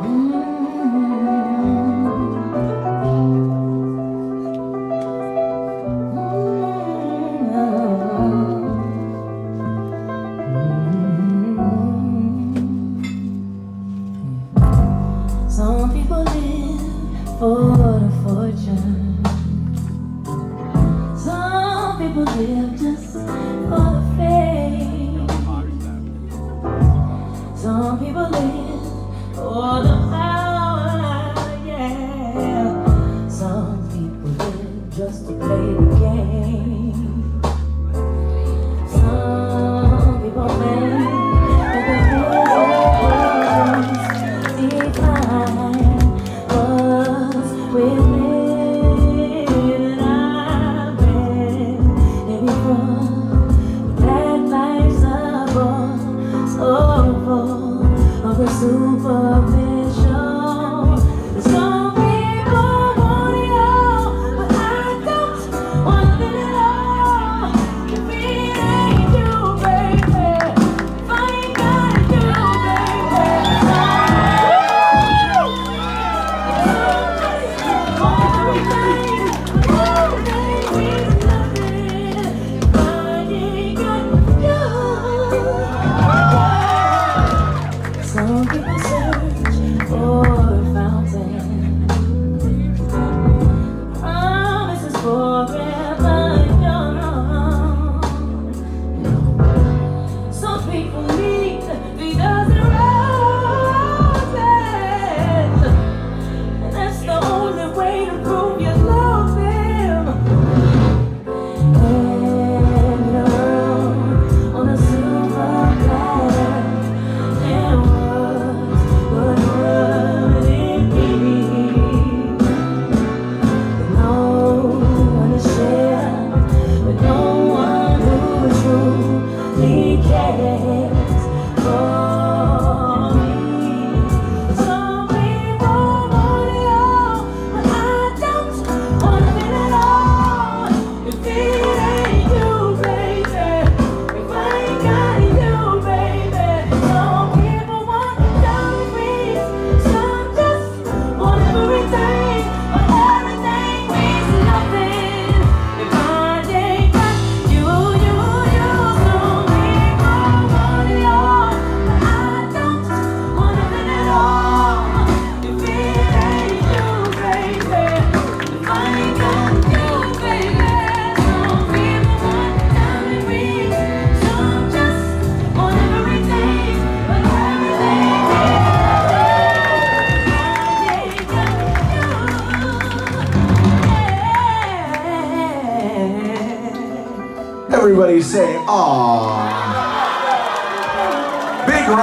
Some people live for a fortune. Some people live just just to play the game. Everybody say, aww. Big round